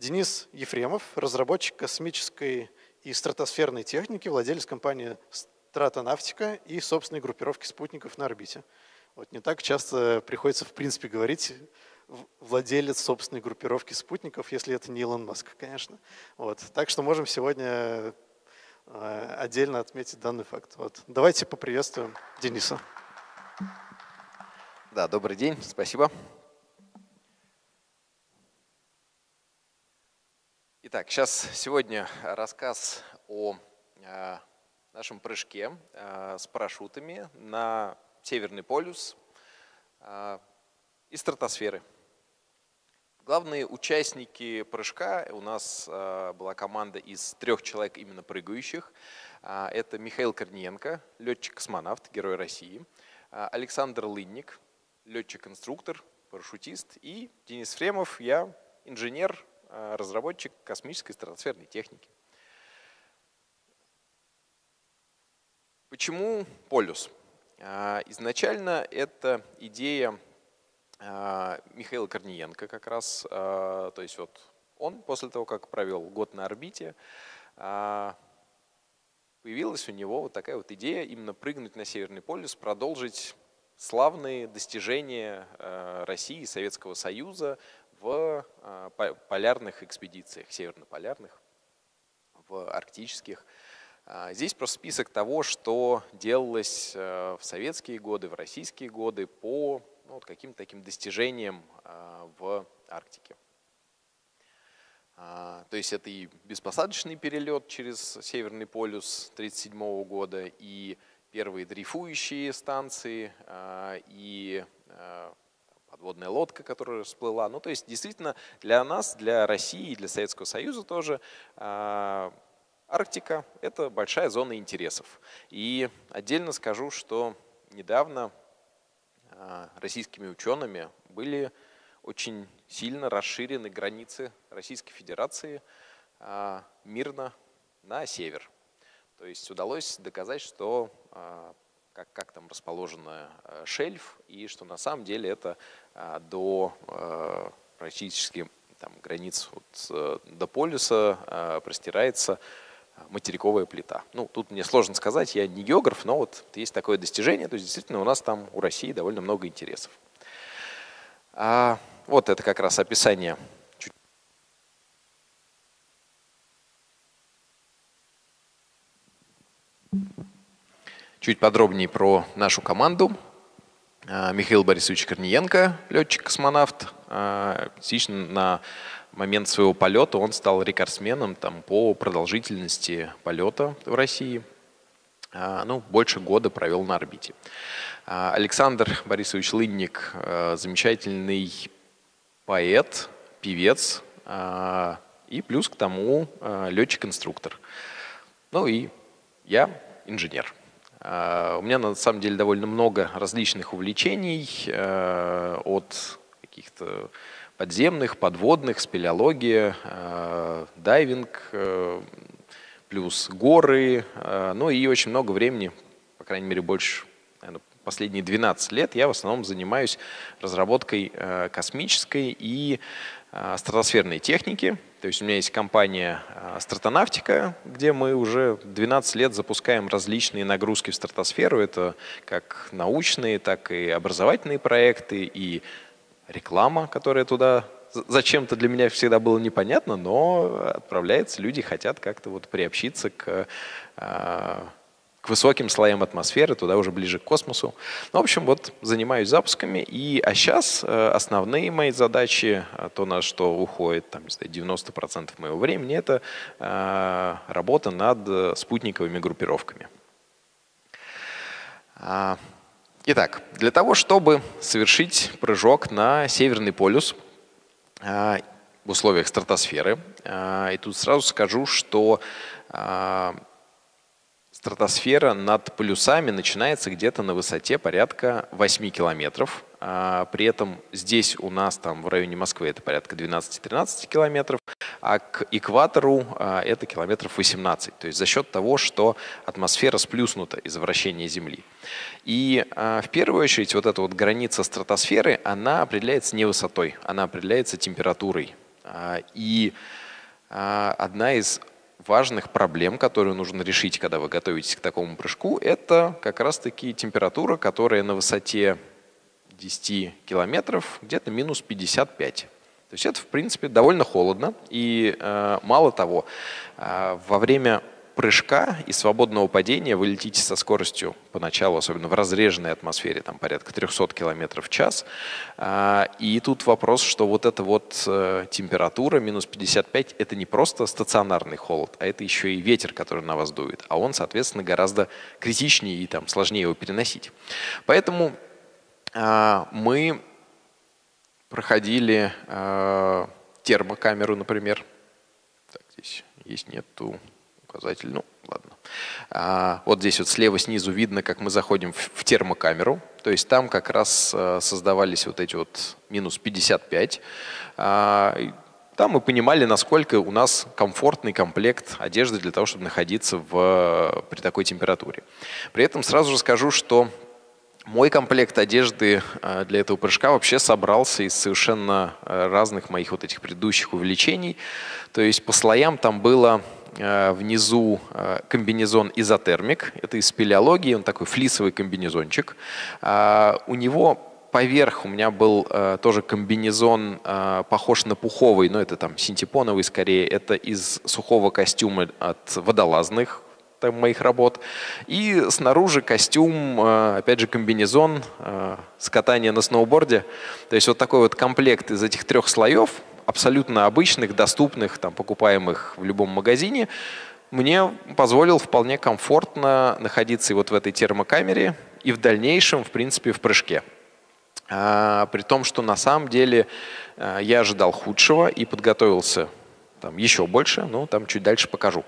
Денис Ефремов, разработчик космической и стратосферной техники, владелец компании «Стратонавтика» и собственной группировки спутников на орбите. Вот не так часто приходится, в принципе, говорить владелец собственной группировки спутников, если это не Илон Маск, конечно. Вот. Так что можем сегодня э, отдельно отметить данный факт. Вот. Давайте поприветствуем Дениса. Да, добрый день, спасибо. Итак, сейчас сегодня рассказ о э, нашем прыжке э, с парашютами на Северный полюс э, и стратосферы. Главные участники прыжка у нас была команда из трех человек именно прыгающих. Это Михаил Корниенко, летчик-космонавт, герой России, Александр Лынник, летчик-инструктор, парашютист, и Денис Фремов, я инженер, разработчик космической стратосферной техники. Почему полюс? Э, изначально это идея э, Михаила Корниенко как раз, то есть вот он после того, как провел год на орбите, появилась у него вот такая вот идея именно прыгнуть на Северный полюс, продолжить славные достижения России и Советского Союза в а, полярных экспедициях, северно-полярных, в арктических. А, здесь просто список того, что делалось а, в советские годы, в российские годы по ну, вот каким-то таким достижениям в Арктике. То есть это и беспосадочный перелет через Северный полюс 1937 года, и первые дрейфующие станции, и подводная лодка, которая всплыла. Ну, то есть, действительно, для нас, для России и для Советского Союза тоже а, Арктика – это большая зона интересов. И отдельно скажу, что недавно а, российскими учеными были очень сильно расширены границы Российской Федерации а, мирно на север. То есть удалось доказать, что как, как там расположен э, шельф, и что на самом деле это а, до э, практически там, границ вот, э, до полюса простирается материковая плита. Ну, тут мне сложно сказать, я не географ, но вот есть такое достижение, то есть действительно у нас там у России довольно много интересов. А, вот это как раз описание чуть подробнее про нашу команду. А, Михаил Борисович Корниенко, летчик-космонавт. А, действительно, на момент своего полета он стал рекордсменом там, по продолжительности полета в России. А, ну, больше года провел на орбите. Александр Борисович Лынник – замечательный поэт, певец и плюс к тому летчик-инструктор. Ну и я инженер. А, у меня на самом деле довольно много различных увлечений, э, от каких-то подземных, подводных, спелеология, э, дайвинг, э, плюс горы, ну и очень много времени, по крайней мере больше, наверное, последние 12 лет я в основном занимаюсь разработкой космической и стратосферной техники, то есть у меня есть компания а, «Стратонавтика», где мы уже 12 лет запускаем различные нагрузки в стратосферу. Это как научные, так и образовательные проекты, и реклама, которая туда зачем-то для меня всегда было непонятно, но отправляется, люди хотят как-то вот приобщиться к а, к высоким слоям атмосферы, туда уже ближе к космосу. Ну, в общем, вот занимаюсь запусками. И, а сейчас э, основные мои задачи, э, то, на что уходит там, не знаю, 90% моего времени, это э, работа над спутниковыми группировками. А, итак, для того, чтобы совершить прыжок на Северный полюс в условиях стратосферы, и тут сразу скажу, что Стратосфера над полюсами начинается где-то на высоте порядка 8 километров. А, при этом здесь у нас там в районе Москвы это порядка 12-13 километров, а к экватору а, это километров 18. То есть за счет того, что атмосфера сплюснута из вращения Земли. И а, в первую очередь вот эта вот граница стратосферы, она определяется не высотой, она определяется температурой И одна из важных проблем, которые нужно решить, когда вы готовитесь к такому прыжку, это как раз-таки температура, которая на высоте 10 километров где-то минус 55. То есть это, в принципе, довольно холодно. И э, мало того, э, во время прыжка и свободного падения вы летите со скоростью поначалу, особенно в разреженной атмосфере, там порядка 300 км в час. Э, и тут вопрос, что вот эта вот э, температура минус 55, это не просто стационарный холод, а это еще и ветер, который на вас дует. А он, соответственно, гораздо критичнее и там сложнее его переносить. Поэтому э, мы проходили э, термокамеру, например. Так, здесь есть, нету указатель, ну ладно. А, вот здесь вот слева снизу видно, как мы заходим в, в термокамеру. То есть там как раз э, создавались вот эти вот минус 55. А, там мы понимали, насколько у нас комфортный комплект одежды для того, чтобы находиться в, при такой температуре. При этом сразу же скажу, что мой комплект одежды э, для этого прыжка вообще собрался из совершенно э, разных моих вот этих предыдущих увеличений. То есть по слоям там было внизу комбинезон изотермик, это из спелеологии, он такой флисовый комбинезончик. А, у него поверх у меня был тоже комбинезон, похож на пуховый, но это там синтепоновый скорее, это из сухого костюма от водолазных там, моих работ. И снаружи костюм, э, опять же, комбинезон э, с катания на сноуборде. То есть вот такой вот комплект из этих трех слоев, абсолютно обычных, доступных, там, покупаемых в любом магазине, мне позволил вполне комфортно находиться и вот в этой термокамере, и в дальнейшем, в принципе, в прыжке. А, при том, что на самом деле а, я ожидал худшего и подготовился там, еще больше, но там чуть дальше покажу.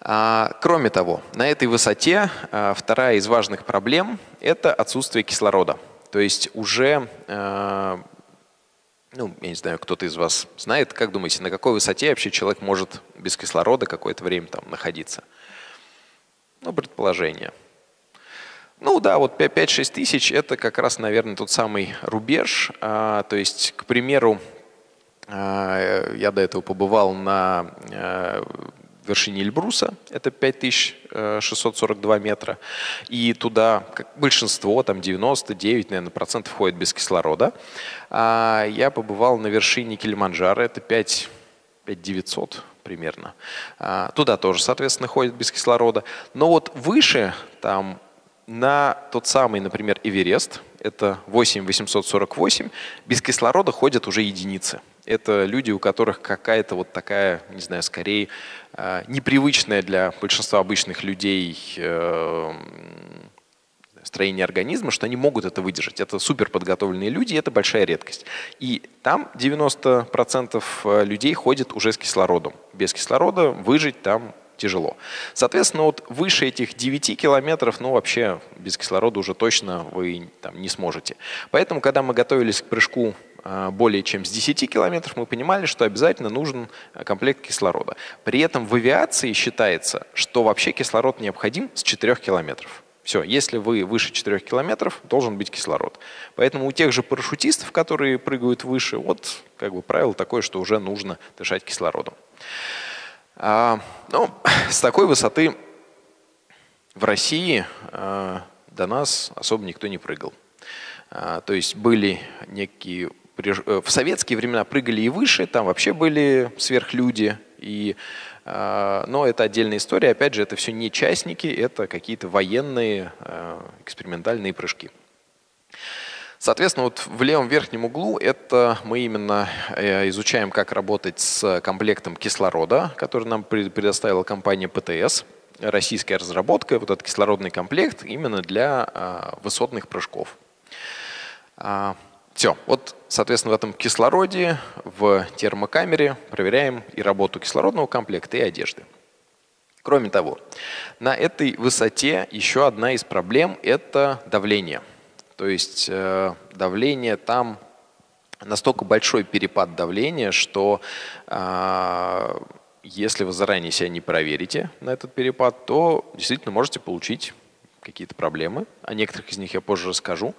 А, кроме того, на этой высоте а, вторая из важных проблем – это отсутствие кислорода. То есть уже, а, ну, я не знаю, кто-то из вас знает, как думаете, на какой высоте вообще человек может без кислорода какое-то время там находиться? Ну, предположение. Ну да, вот 5-6 тысяч – это как раз, наверное, тот самый рубеж. То есть, к примеру, я до этого побывал на вершине Эльбруса, это 5642 метра, и туда как большинство, там 99, наверное, процентов ходит без кислорода. А я побывал на вершине Килиманджаро, это 5, 5900 примерно. А, туда тоже, соответственно, ходит без кислорода. Но вот выше, там, на тот самый, например, Эверест, это 8848, без кислорода ходят уже единицы. Это люди, у которых какая-то вот такая, не знаю, скорее э, непривычная для большинства обычных людей э, строение организма, что они могут это выдержать. Это супер подготовленные люди, это большая редкость. И там 90% э, людей ходят уже с кислородом. Без кислорода выжить там тяжело. Соответственно, вот выше этих 9 километров, ну вообще без кислорода уже точно вы там не сможете. Поэтому, когда мы готовились к прыжку а, более чем с 10 километров, мы понимали, что обязательно нужен а, комплект кислорода. При этом в авиации считается, что вообще кислород необходим с 4 километров. Все, если вы выше 4 километров, должен быть кислород. Поэтому у тех же парашютистов, которые прыгают выше, вот как бы правило такое, что уже нужно дышать кислородом. А, ну, с такой высоты в России а, до нас особо никто не прыгал. А, то есть были некие Э, в советские времена прыгали и выше, там вообще были сверхлюди. И, э, но это отдельная история. Опять же, это все не частники, это какие-то военные э, экспериментальные прыжки. Соответственно, вот в левом верхнем углу это мы именно изучаем, как работать с комплектом кислорода, который нам предоставила компания ПТС, российская разработка, вот этот кислородный комплект именно для высотных прыжков. Все. Вот, соответственно, в этом кислороде, в термокамере проверяем и работу кислородного комплекта, и одежды. Кроме того, на этой высоте еще одна из проблем – это давление. То есть э, давление там настолько большой перепад давления, что э, если вы заранее себя не проверите на этот перепад, то действительно можете получить какие-то проблемы. О некоторых из них я позже расскажу.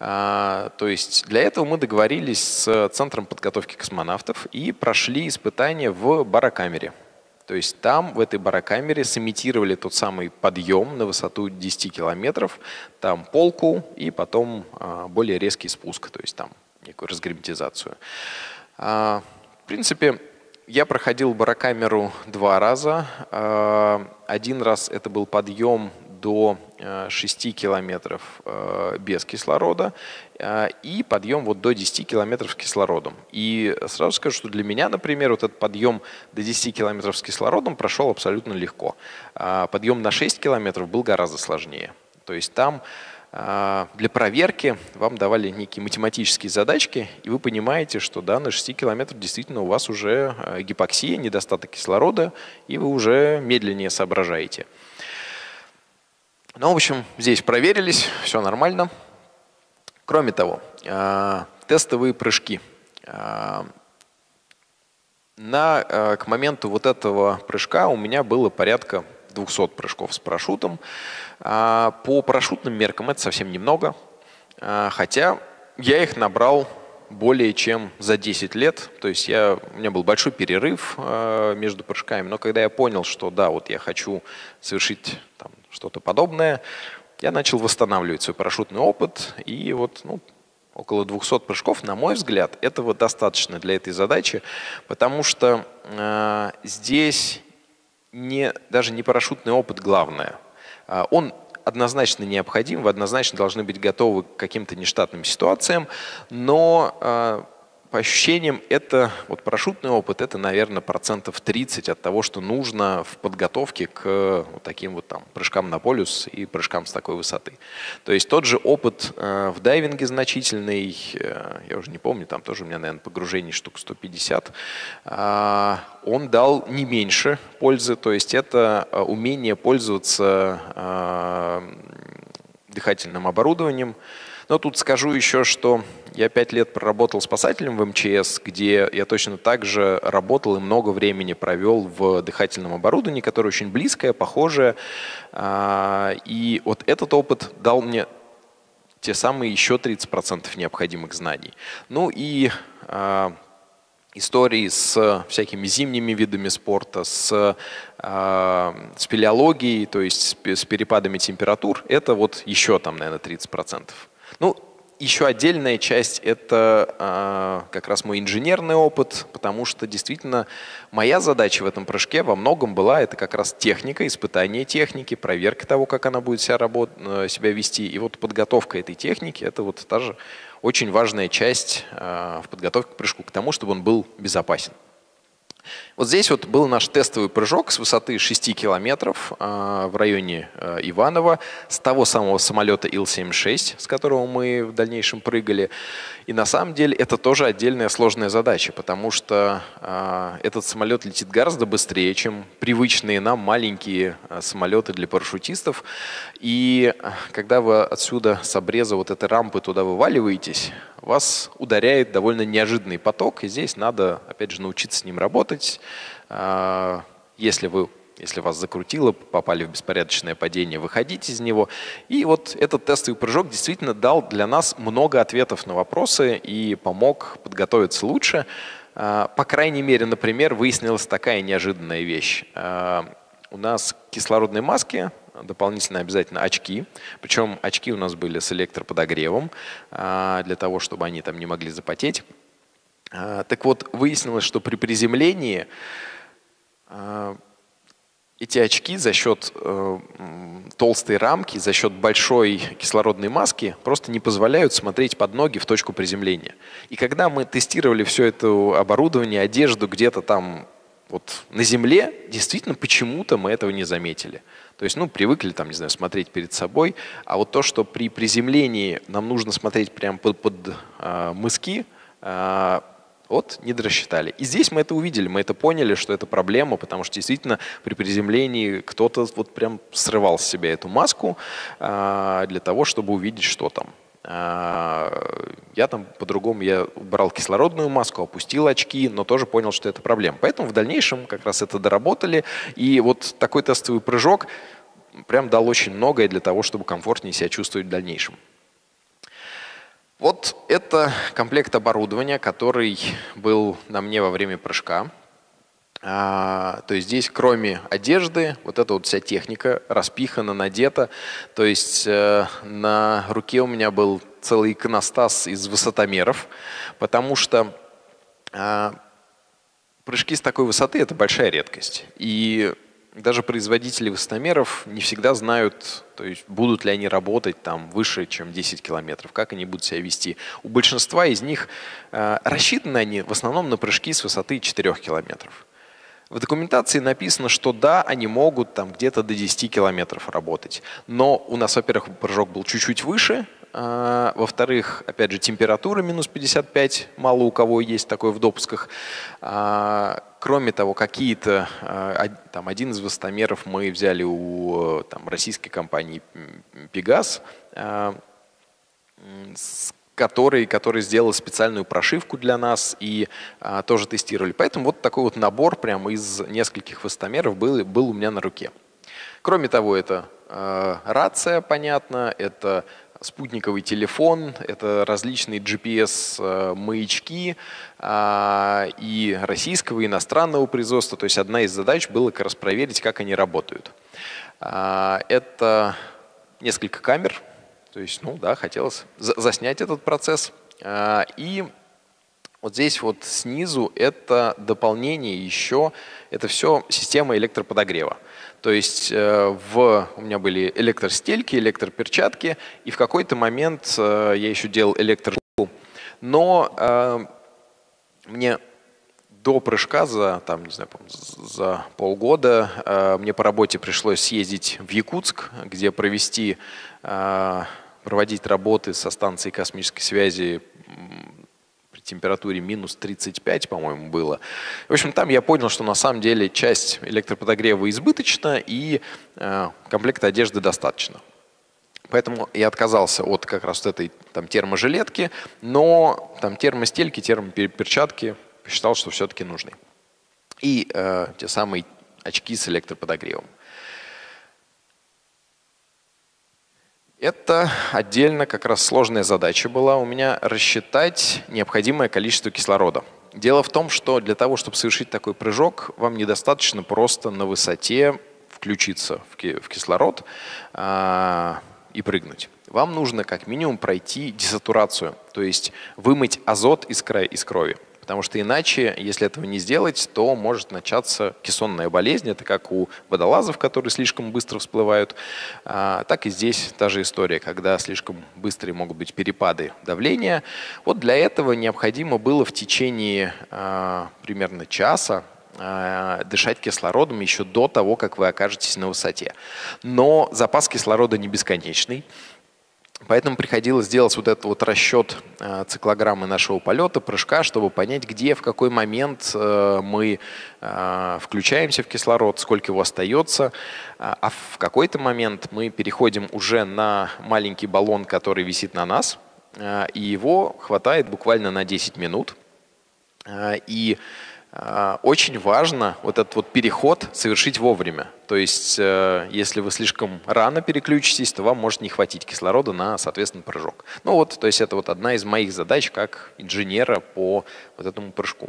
А, то есть для этого мы договорились с Центром подготовки космонавтов и прошли испытания в барокамере. То есть там, в этой барокамере, сымитировали тот самый подъем на высоту 10 километров, там полку и потом а, более резкий спуск, то есть там некую разгерметизацию. А, в принципе, я проходил барокамеру два раза. Один раз это был подъем до 6 э, километров э, без кислорода э, и подъем вот до 10 километров с кислородом. И сразу скажу, что для меня, например, вот этот подъем до 10 километров с кислородом прошел абсолютно легко. А подъем на 6 километров был гораздо сложнее. То есть там для проверки вам давали некие математические задачки, и вы понимаете, что да, на 6 километрах действительно у вас уже гипоксия, недостаток кислорода, и вы уже медленнее соображаете. Ну, в общем, здесь проверились, все нормально. Кроме того, э, тестовые прыжки. Э, на, э, к моменту вот этого прыжка у меня было порядка 200 прыжков с парашютом. По парашютным меркам это совсем немного, хотя я их набрал более чем за 10 лет. То есть я, у меня был большой перерыв между прыжками, но когда я понял, что да, вот я хочу совершить там, что-то подобное, я начал восстанавливать свой парашютный опыт. И вот ну, около 200 прыжков, на мой взгляд, этого достаточно для этой задачи, потому что э, здесь не, даже не парашютный опыт главное. Э, он однозначно необходим, вы однозначно должны быть готовы к каким-то нештатным ситуациям, но э, по ощущениям, это вот парашютный опыт, это, наверное, процентов 30 от того, что нужно в подготовке к вот таким вот там прыжкам на полюс и прыжкам с такой высоты. То есть тот же опыт э, в дайвинге значительный, э, я уже не помню, там тоже у меня, наверное, погружений штук 150, э, он дал не меньше пользы, то есть это э, умение пользоваться э, дыхательным оборудованием, но тут скажу еще, что я пять лет проработал спасателем в МЧС, где я точно так же работал и много времени провел в дыхательном оборудовании, которое очень близкое, похожее. А, и вот этот опыт дал мне те самые еще 30% необходимых знаний. Ну и а, истории с всякими зимними видами спорта, с, э, спелеологией, то есть с перепадами температур, это вот еще там, наверное, 30%. Ну, еще отдельная часть – это э, как раз мой инженерный опыт, потому что действительно моя задача в этом прыжке во многом была это как раз техника, испытание техники, проверка того, как она будет себя, работ, э, себя вести. И вот подготовка этой техники – это вот та же очень важная часть э, в подготовке к прыжку, к тому, чтобы он был безопасен. Вот здесь вот был наш тестовый прыжок с высоты 6 километров э, в районе э, Иваново с того самого самолета Ил-76, с которого мы в дальнейшем прыгали. И на самом деле это тоже отдельная сложная задача, потому что э, этот самолет летит гораздо быстрее, чем привычные нам маленькие самолеты для парашютистов. И когда вы отсюда с обреза вот этой рампы туда вываливаетесь, вас ударяет довольно неожиданный поток, и здесь надо, опять же, научиться с ним работать. А, если вы если вас закрутило, попали в беспорядочное падение, выходите из него. И вот этот тестовый прыжок действительно дал для нас много ответов на вопросы и помог подготовиться лучше. А, по крайней мере, например, выяснилась такая неожиданная вещь. А, у нас кислородные маски дополнительно обязательно очки. Причем очки у нас были с электроподогревом, а, для того, чтобы они там не могли запотеть. А, так вот, выяснилось, что при приземлении а, эти очки за счет э, толстой рамки, за счет большой кислородной маски просто не позволяют смотреть под ноги в точку приземления. И когда мы тестировали все это оборудование, одежду где-то там вот на земле, действительно почему-то мы этого не заметили. То есть, ну, привыкли там, не знаю, смотреть перед собой, а вот то, что при приземлении нам нужно смотреть прямо под, под э, мыски, э, вот, не дорассчитали. И здесь мы это увидели, мы это поняли, что это проблема, потому что действительно при приземлении кто-то вот прям срывал с себя эту маску э, для того, чтобы увидеть, что там. А, я там по-другому, я убрал кислородную маску, опустил очки, но тоже понял, что это проблема. Поэтому в дальнейшем как раз это доработали. И вот такой тестовый прыжок, прям дал очень многое для того, чтобы комфортнее себя чувствовать в дальнейшем. Вот это комплект оборудования, который был на мне во время прыжка. А, то есть здесь кроме одежды, вот эта вот вся техника распихана, надета. То есть э, на руке у меня был целый иконостас из высотомеров, потому что э, прыжки с такой высоты – это большая редкость. И даже производители высотомеров не всегда знают, то есть будут ли они работать там выше, чем 10 километров, как они будут себя вести. У большинства из них э, рассчитаны они в основном на прыжки с высоты 4 километров. В документации написано, что да, они могут там где-то до 10 километров работать. Но у нас, во-первых, прыжок был чуть-чуть выше, а, во-вторых, опять же, температура минус 55, мало у кого есть такое в допусках. А, кроме того, какие-то, а, там, один из востомеров мы взяли у там, российской компании Pegas, с который, который сделал специальную прошивку для нас и а, тоже тестировали. Поэтому вот такой вот набор прямо из нескольких выстомеров был, был у меня на руке. Кроме того, это а, рация, понятно, это спутниковый телефон, это различные GPS-маячки а, и российского, и иностранного производства. То есть одна из задач была как раз проверить, как они работают. А, это несколько камер, то есть, ну да, хотелось заснять этот процесс. А, и вот здесь вот снизу это дополнение еще, это все система электроподогрева. То есть э, в, у меня были электростельки, электроперчатки, и в какой-то момент э, я еще делал электрошколу. Но э, мне до прыжка за, там, не знаю, за полгода э, мне по работе пришлось съездить в Якутск, где провести э, проводить работы со станцией космической связи при температуре минус 35, по-моему, было. В общем, там я понял, что на самом деле часть электроподогрева избыточна и э, комплекта одежды достаточно. Поэтому я отказался от как раз вот этой там, терможилетки, но там термостельки, термоперчатки посчитал, что все-таки нужны. И э, те самые очки с электроподогревом. Это отдельно как раз сложная задача была у меня рассчитать необходимое количество кислорода. Дело в том, что для того, чтобы совершить такой прыжок, вам недостаточно просто на высоте включиться в кислород а, и прыгнуть. Вам нужно как минимум пройти десатурацию, то есть вымыть азот из, из крови. Потому что иначе, если этого не сделать, то может начаться кессонная болезнь. Это как у водолазов, которые слишком быстро всплывают. А, так и здесь та же история, когда слишком быстрые могут быть перепады давления. Вот для этого необходимо было в течение а, примерно часа а, дышать кислородом еще до того, как вы окажетесь на высоте. Но запас кислорода не бесконечный. Поэтому приходилось делать вот этот вот расчет э, циклограммы нашего полета, прыжка, чтобы понять, где, в какой момент э, мы э, включаемся в кислород, сколько его остается. А в какой-то момент мы переходим уже на маленький баллон, который висит на нас, и его хватает буквально на 10 минут. И а, очень важно вот этот вот переход совершить вовремя. То есть, э, если вы слишком рано переключитесь, то вам может не хватить кислорода на, соответственно, прыжок. Ну вот, то есть это вот одна из моих задач как инженера по вот этому прыжку.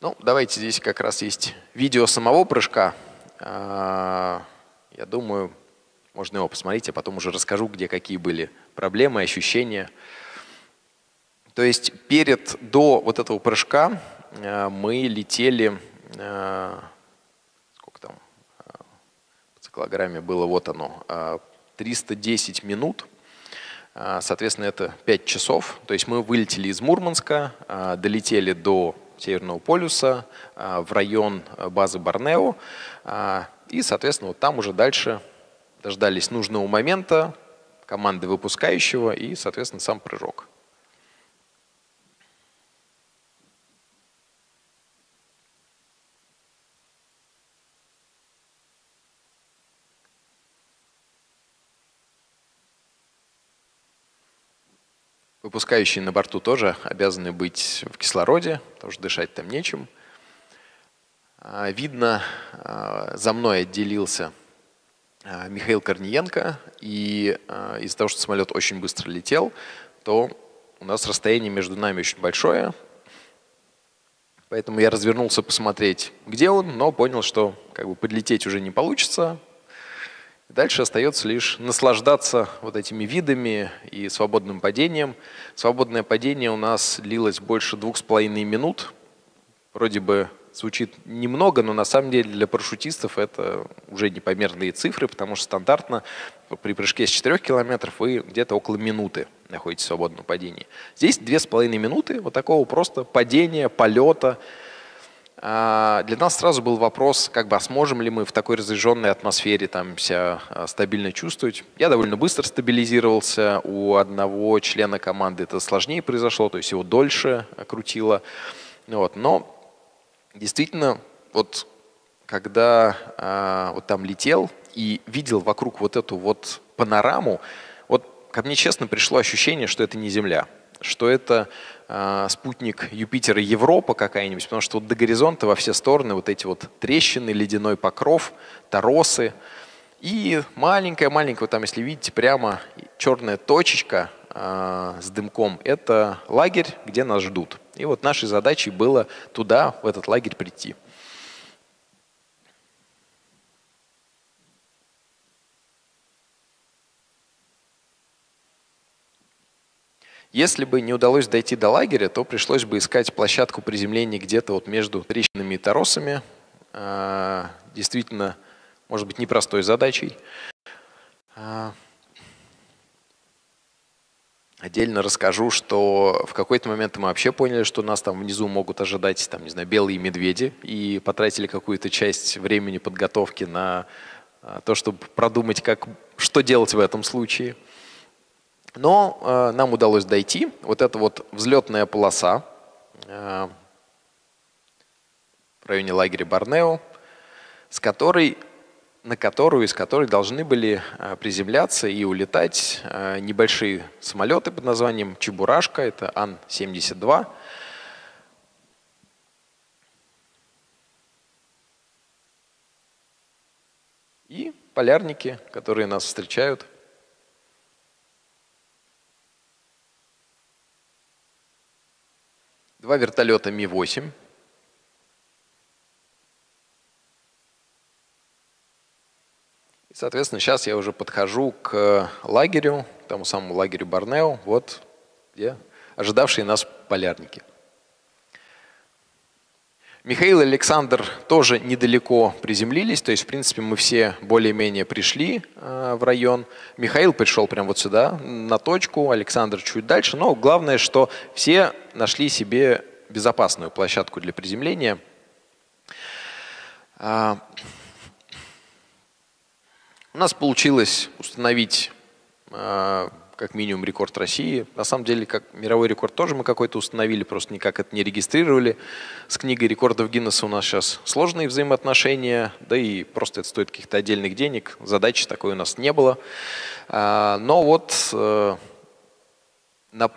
Ну, давайте здесь как раз есть видео самого прыжка. А, я думаю, можно его посмотреть, а потом уже расскажу, где какие были проблемы, ощущения. То есть перед, до вот этого прыжка э, мы летели, э, сколько там, э, по циклограмме было, вот оно, 310 минут. Соответственно, это 5 часов. То есть мы вылетели из Мурманска, долетели до Северного полюса, в район базы Борнео. И, соответственно, вот там уже дальше дождались нужного момента, команды выпускающего и, соответственно, сам прыжок. Выпускающие на борту тоже обязаны быть в кислороде, потому что дышать там нечем. А, видно, а, за мной отделился а, Михаил Корниенко, и из-за того, что самолет очень быстро летел, то у нас расстояние между нами очень большое, поэтому я развернулся посмотреть, где он, но понял, что как бы подлететь уже не получится, Дальше остается лишь наслаждаться вот этими видами и свободным падением. Свободное падение у нас длилось больше двух с половиной минут. Вроде бы звучит немного, но на самом деле для парашютистов это уже непомерные цифры, потому что стандартно при прыжке с 4 километров вы где-то около минуты находитесь в свободном падении. Здесь две с половиной минуты вот такого просто падения, полета, для нас сразу был вопрос, как бы, а сможем ли мы в такой разряженной атмосфере там себя а, стабильно чувствовать. Я довольно быстро стабилизировался. У одного члена команды это сложнее произошло, то есть его дольше крутило. Вот. Но действительно, вот когда а, вот там летел и видел вокруг вот эту вот панораму, вот ко мне честно пришло ощущение, что это не Земля, что это э, спутник Юпитера Европа какая-нибудь, потому что вот до горизонта во все стороны вот эти вот трещины, ледяной покров, торосы. И маленькая-маленькая, вот там, если видите, прямо черная точечка э, с дымком, это лагерь, где нас ждут. И вот нашей задачей было туда, в этот лагерь прийти. Если бы не удалось дойти до лагеря, то пришлось бы искать площадку приземления где-то вот между трещинами и торосами. А, действительно, может быть, непростой задачей. А, отдельно расскажу, что в какой-то момент мы вообще поняли, что нас там внизу могут ожидать, там, не знаю, белые медведи, и потратили какую-то часть времени подготовки на а, то, чтобы продумать, как, что делать в этом случае. Но э, нам удалось дойти. Вот эта вот взлетная полоса э, в районе лагеря Барнео, с которой, на которую, из которой должны были э, приземляться и улетать э, небольшие самолеты под названием Чебурашка, это Ан-72. И полярники, которые нас встречают – Два вертолета Ми-8. И, соответственно, сейчас я уже подхожу к лагерю, тому самому лагерю Барнео, вот где ожидавшие нас полярники – Михаил и Александр тоже недалеко приземлились, то есть, в принципе, мы все более-менее пришли э, в район. Михаил пришел прямо вот сюда, на точку, Александр чуть дальше, но главное, что все нашли себе безопасную площадку для приземления. А, у нас получилось установить э, как минимум рекорд России. На самом деле, как мировой рекорд тоже мы какой-то установили, просто никак это не регистрировали. С книгой рекордов Гиннесса у нас сейчас сложные взаимоотношения, да и просто это стоит каких-то отдельных денег. Задачи такой у нас не было. А, но вот э, на,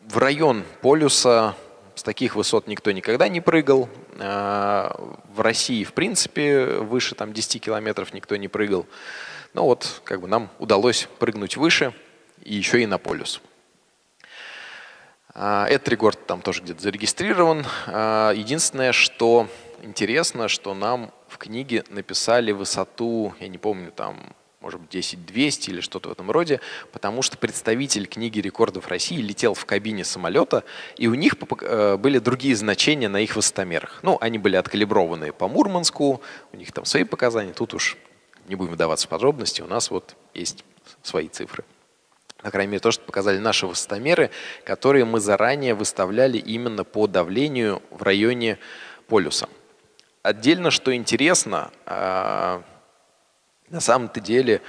в район полюса с таких высот никто никогда не прыгал. А, в России, в принципе, выше там, 10 километров никто не прыгал. Но вот как бы нам удалось прыгнуть выше – и еще и на полюс. А, этот рекорд там тоже где-то зарегистрирован. А, единственное, что интересно, что нам в книге написали высоту, я не помню, там, может быть, 10-200 или что-то в этом роде, потому что представитель книги рекордов России летел в кабине самолета, и у них э, были другие значения на их высотомерах. Ну, они были откалиброваны по Мурманску, у них там свои показания, тут уж не будем вдаваться в подробности, у нас вот есть свои цифры по крайней мере, то, что показали наши высотомеры, которые мы заранее выставляли именно по давлению в районе полюса. Отдельно, что интересно, а, на самом-то деле,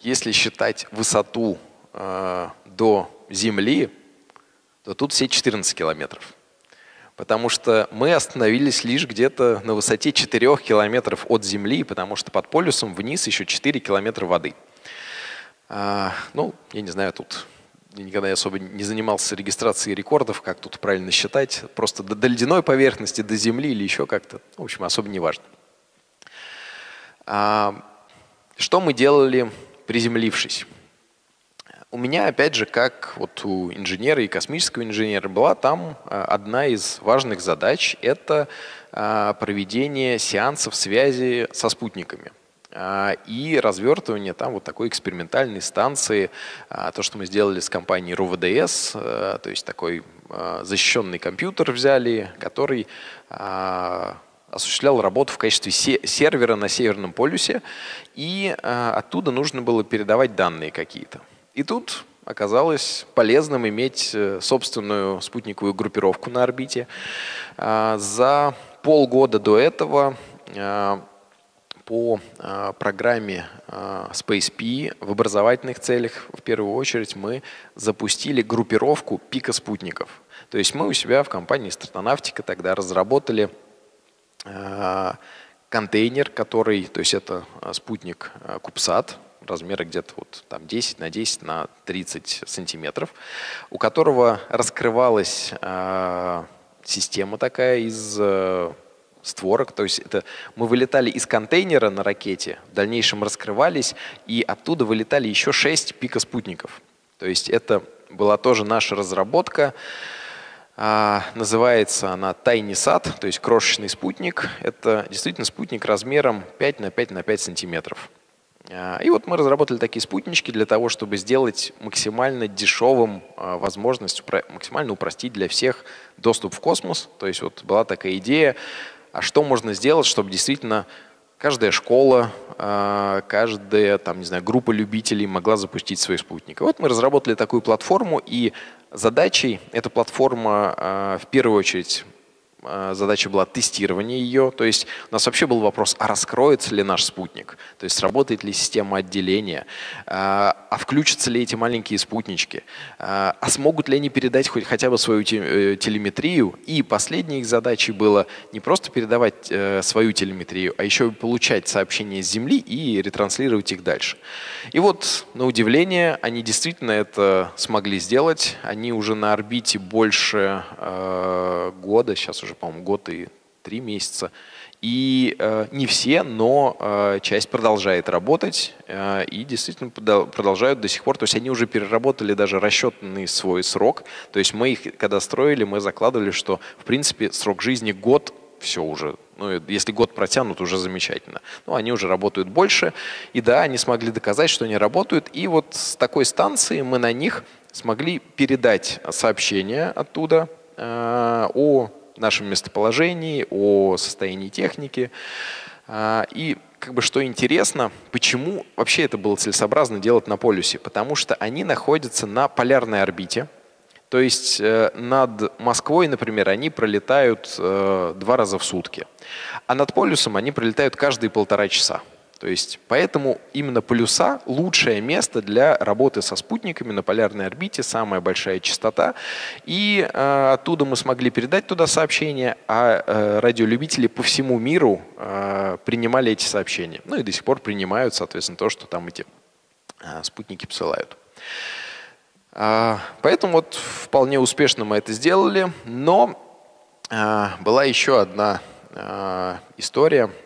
если считать высоту а, до Земли, то тут все 14 километров. Потому что мы остановились лишь где-то на высоте 4 километров от Земли, потому что под полюсом вниз еще 4 километра воды. А, ну, я не знаю, тут никогда особо не занимался регистрацией рекордов, как тут правильно считать, просто до, до ледяной поверхности, до земли или еще как-то. В общем, особо не важно. А, что мы делали, приземлившись? У меня, опять же, как вот у инженера и космического инженера, была там а, одна из важных задач – это а, проведение сеансов связи со спутниками – и развертывание там вот такой экспериментальной станции, а, то, что мы сделали с компанией РУВДС, а, то есть такой защищенный компьютер взяли, который осуществлял работу в качестве сервера на Северном полюсе, и оттуда нужно было передавать данные какие-то. И тут оказалось полезным иметь э, собственную спутниковую группировку на орбите. За полгода до этого по а, программе а, SpaceP в образовательных целях в первую очередь мы запустили группировку пика спутников. То есть мы у себя в компании Стратонавтика тогда разработали а, контейнер, который, то есть это спутник Кубсат, размера где-то вот там 10 на 10 на 30 сантиметров, у которого раскрывалась система такая из створок. То есть это мы вылетали из контейнера на ракете, в дальнейшем раскрывались, и оттуда вылетали еще шесть пикоспутников. То есть это была тоже наша разработка. А, называется она TinySat, то есть крошечный спутник. Это действительно спутник размером 5 на 5 на 5 сантиметров. А, и вот мы разработали такие спутнички для того, чтобы сделать максимально дешевым а, возможность, максимально упростить для всех доступ в космос. То есть вот была такая идея а что можно сделать, чтобы действительно каждая школа, а, каждая там, не знаю, группа любителей могла запустить свой спутник. И вот мы разработали такую платформу, и задачей эта платформа а, в первую очередь задача была тестирование ее. То есть у нас вообще был вопрос, а раскроется ли наш спутник? То есть сработает ли система отделения? А, а включатся ли эти маленькие спутнички? А, а смогут ли они передать хоть хотя бы свою э, телеметрию? И последней их задачей было не просто передавать э, свою телеметрию, а еще и получать сообщения с Земли и ретранслировать их дальше. И вот, на удивление, они действительно это смогли сделать. Они уже на орбите больше э, года, сейчас уже уже, по-моему, год и три месяца. И э, не все, но э, часть продолжает работать э, и действительно продолжают до сих пор. То есть они уже переработали даже расчетный свой срок. То есть мы их, когда строили, мы закладывали, что в принципе срок жизни год, все уже. Ну, если год протянут, уже замечательно. Но они уже работают больше. И да, они смогли доказать, что они работают. И вот с такой станции мы на них смогли передать сообщения оттуда э, о нашем местоположении, о состоянии техники. А, и как бы что интересно, почему вообще это было целесообразно делать на полюсе? Потому что они находятся на полярной орбите. То есть э, над Москвой, например, они пролетают э, два раза в сутки. А над полюсом они пролетают каждые полтора часа. То есть поэтому именно полюса – лучшее место для работы со спутниками на полярной орбите, самая большая частота. И э, оттуда мы смогли передать туда сообщения, а э, радиолюбители по всему миру э, принимали эти сообщения. Ну и до сих пор принимают, соответственно, то, что там эти э, спутники посылают. Э, поэтому вот вполне успешно мы это сделали, но э, была еще одна э, история –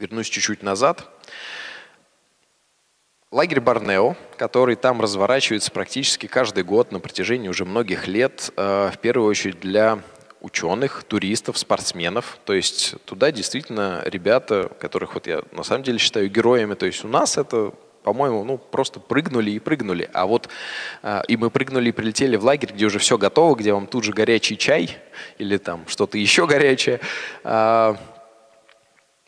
вернусь чуть-чуть назад. Лагерь Барнео, который там разворачивается практически каждый год на протяжении уже многих лет, э, в первую очередь для ученых, туристов, спортсменов. То есть туда действительно ребята, которых вот я на самом деле считаю героями. То есть у нас это по-моему, ну, просто прыгнули и прыгнули. А вот э, и мы прыгнули и прилетели в лагерь, где уже все готово, где вам тут же горячий чай или там что-то еще горячее. Э,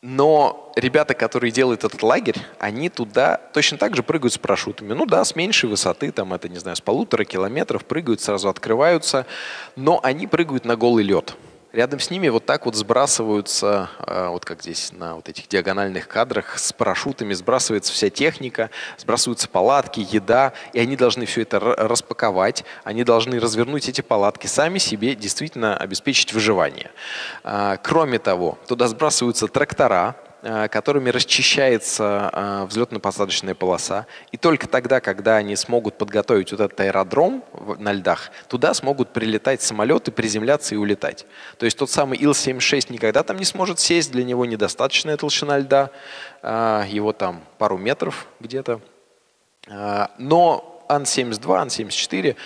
но ребята, которые делают этот лагерь, они туда точно так же прыгают с парашютами. Ну да, с меньшей высоты, там это, не знаю, с полутора километров прыгают, сразу открываются, но они прыгают на голый лед. Рядом с ними вот так вот сбрасываются, а, вот как здесь на вот этих диагональных кадрах, с парашютами сбрасывается вся техника, сбрасываются палатки, еда, и они должны все это распаковать, они должны развернуть эти палатки, сами себе действительно обеспечить выживание. А, кроме того, туда сбрасываются трактора, э, которыми расчищается э, взлетно-посадочная полоса. И только тогда, когда они смогут подготовить вот этот аэродром на льдах, туда смогут прилетать самолеты, приземляться и улетать. То есть тот самый Ил-76 никогда там не сможет сесть, для него недостаточная толщина льда, его там пару метров где-то. Но Ан-72, Ан-74,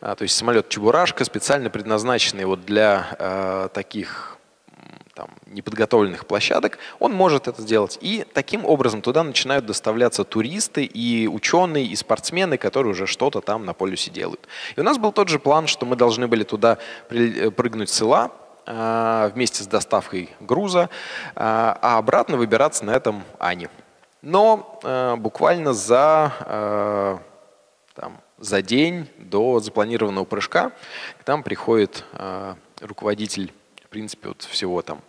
то есть самолет Чебурашка, специально предназначенный вот для таких там, неподготовленных площадок, он может это сделать. И таким образом туда начинают доставляться туристы и ученые, и спортсмены, которые уже что-то там на полюсе делают. И у нас был тот же план, что мы должны были туда э, прыгнуть с Ила, вместе с доставкой груза, а, а обратно выбираться на этом Ане. Но э, буквально за, там, за день до запланированного прыжка к нам приходит руководитель в принципе, вот всего там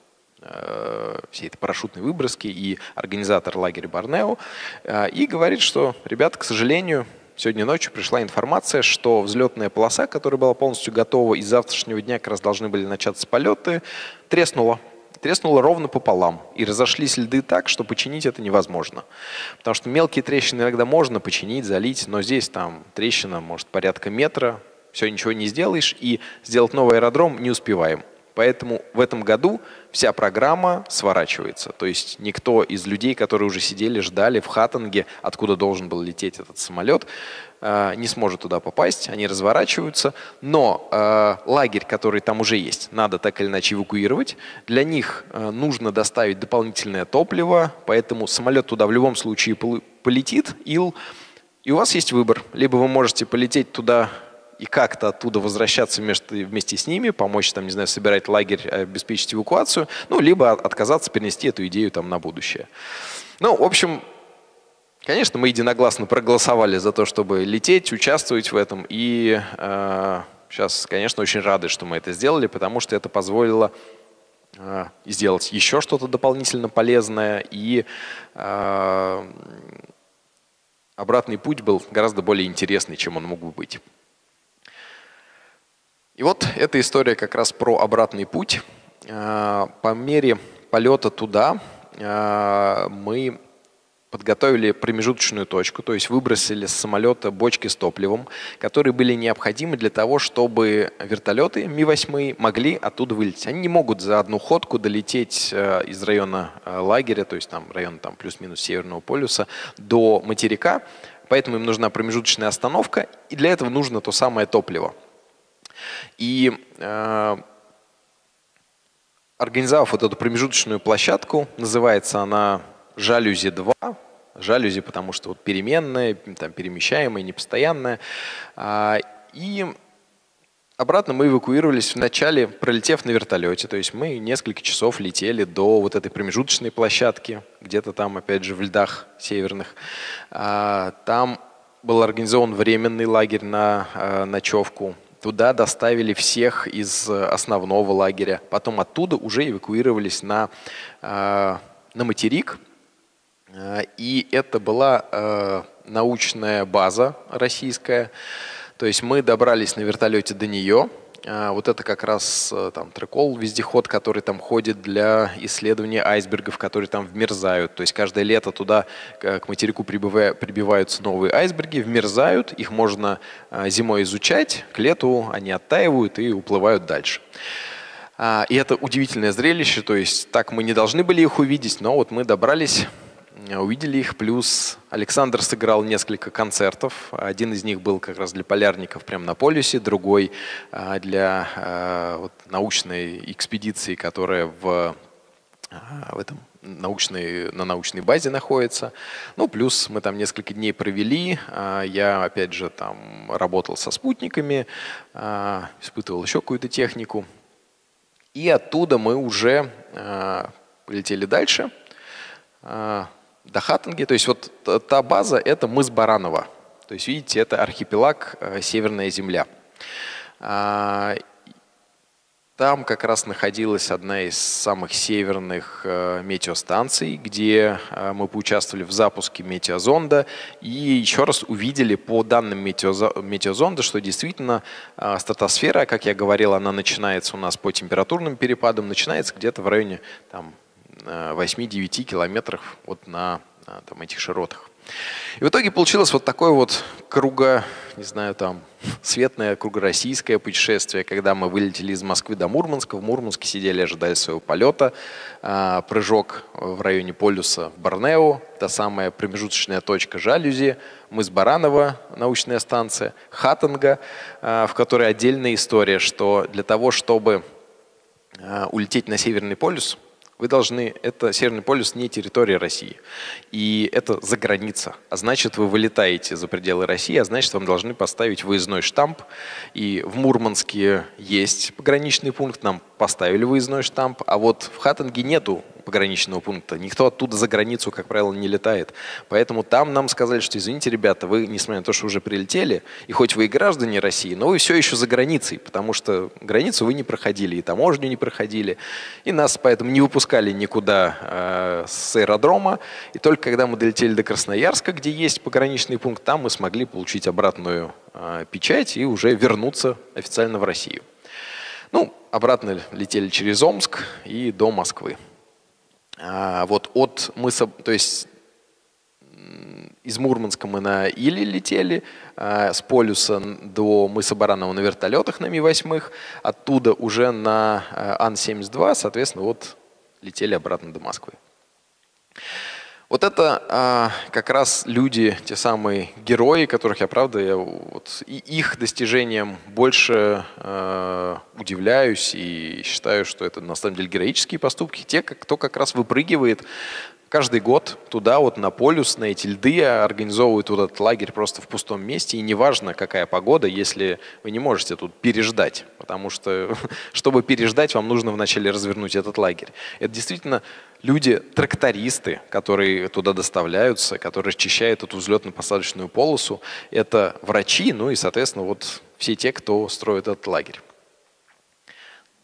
э, всей этой парашютной выброски и организатор лагеря Барнео, э, и говорит, что, ребята, к сожалению, сегодня ночью пришла информация, что взлетная полоса, которая была полностью готова, и с завтрашнего дня как раз должны были начаться полеты, треснула. Треснула ровно пополам. И разошлись льды так, что починить это невозможно. Потому что мелкие трещины иногда можно починить, залить, но здесь там трещина, может, порядка метра, все, ничего не сделаешь, и сделать новый аэродром не успеваем. Поэтому в этом году вся программа сворачивается. То есть никто из людей, которые уже сидели, ждали в Хаттинге, откуда должен был лететь этот самолет, э, не сможет туда попасть, они разворачиваются. Но э, лагерь, который там уже есть, надо так или иначе эвакуировать. Для них э, нужно доставить дополнительное топливо, поэтому самолет туда в любом случае полетит, ил, и у вас есть выбор. Либо вы можете полететь туда и как-то оттуда возвращаться вместе, вместе с ними, помочь, там, не знаю, собирать лагерь, обеспечить эвакуацию, ну, либо отказаться, перенести эту идею там на будущее. Ну, в общем, конечно, мы единогласно проголосовали за то, чтобы лететь, участвовать в этом, и э, сейчас, конечно, очень рады, что мы это сделали, потому что это позволило э, сделать еще что-то дополнительно полезное, и э, обратный путь был гораздо более интересный, чем он мог бы быть. И вот эта история как раз про обратный путь. А, по мере полета туда а, мы подготовили промежуточную точку, то есть выбросили с самолета бочки с топливом, которые были необходимы для того, чтобы вертолеты Ми-8 могли оттуда вылететь. Они не могут за одну ходку долететь а, из района лагеря, то есть там района там, плюс-минус Северного полюса, до материка, поэтому им нужна промежуточная остановка, и для этого нужно то самое топливо – и э, организовав вот эту промежуточную площадку, называется она «Жалюзи 2», жалюзи, потому что вот переменная, там, перемещаемая, непостоянная. А, и обратно мы эвакуировались вначале, пролетев на вертолете. То есть мы несколько часов летели до вот этой промежуточной площадки, где-то там, опять же, в льдах северных. А, там был организован временный лагерь на а, ночевку. Туда доставили всех из э, основного лагеря. Потом оттуда уже эвакуировались на, э, на материк. Э, и это была научная база российская. То есть мы добрались на вертолете до нее. А, вот это как раз э, там трекол, вездеход, который там ходит для исследования айсбергов, которые там вмерзают. То есть каждое лето туда к материку прибиваются новые айсберги, вмерзают, их можно а, зимой изучать, к лету они оттаивают и уплывают дальше. А, и это удивительное зрелище, то есть так мы не должны были их увидеть, но вот мы добрались увидели их. Плюс Александр сыграл несколько концертов. Один из них был как раз для полярников прямо на полюсе, другой а, для а, вот, научной экспедиции, которая в, в этом научной, на научной базе находится. Ну, плюс мы там несколько дней провели. Я, опять же, там работал со спутниками, испытывал еще какую-то технику. И оттуда мы уже полетели дальше до. То есть вот та база – это мыс Баранова. То есть, видите, это архипелаг э, Северная Земля. А, там как раз находилась одна из самых северных э, метеостанций, где э, мы поучаствовали в запуске метеозонда и еще раз увидели по данным метеозонда, что действительно стратосфера, как я говорил, она начинается у нас по температурным перепадам, начинается где-то в районе там, 8-9 километрах вот на там, этих широтах. И в итоге получилось вот такое вот круга, не знаю, там, светное кругороссийское путешествие, когда мы вылетели из Москвы до Мурманска. В Мурманске сидели, ожидали своего полета. А, прыжок в районе полюса в Борнео, та самая промежуточная точка жалюзи. Мы с Баранова, научная станция. Хаттенга, а, в которой отдельная история, что для того, чтобы а, улететь на Северный полюс, вы должны, это Северный полюс не территория России. И это за граница. А значит, вы вылетаете за пределы России, а значит, вам должны поставить выездной штамп. И в Мурманске есть пограничный пункт, нам поставили выездной штамп, а вот в Хаттенге нету пограничного пункта. Никто оттуда за границу, как правило, не летает. Поэтому там нам сказали, что извините, ребята, вы, несмотря на то, что уже прилетели, и хоть вы и граждане России, но вы все еще за границей, потому что границу вы не проходили, и таможню не проходили, и нас поэтому не выпускали никуда э, с аэродрома. И только когда мы долетели до Красноярска, где есть пограничный пункт, там мы смогли получить обратную э, печать и уже вернуться официально в Россию. Ну, обратно летели через Омск и до Москвы. А, вот от мыса, то есть из Мурманска мы на Или летели, а, с полюса до мыса Баранова на вертолетах на Ми-8, оттуда уже на а, Ан-72, соответственно, вот летели обратно до Москвы. Вот это а, как раз люди, те самые герои, которых я, правда, я, вот, и их достижениям больше а, удивляюсь и считаю, что это на самом деле героические поступки. Те, кто как раз выпрыгивает каждый год туда, вот на полюс, на эти льды, организовывают вот этот лагерь просто в пустом месте. И неважно, какая погода, если вы не можете тут переждать. Потому что, чтобы переждать, вам нужно вначале развернуть этот лагерь. Это действительно люди-трактористы, которые туда доставляются, которые расчищают эту взлетно-посадочную полосу. Это врачи, ну и, соответственно, вот все те, кто строит этот лагерь.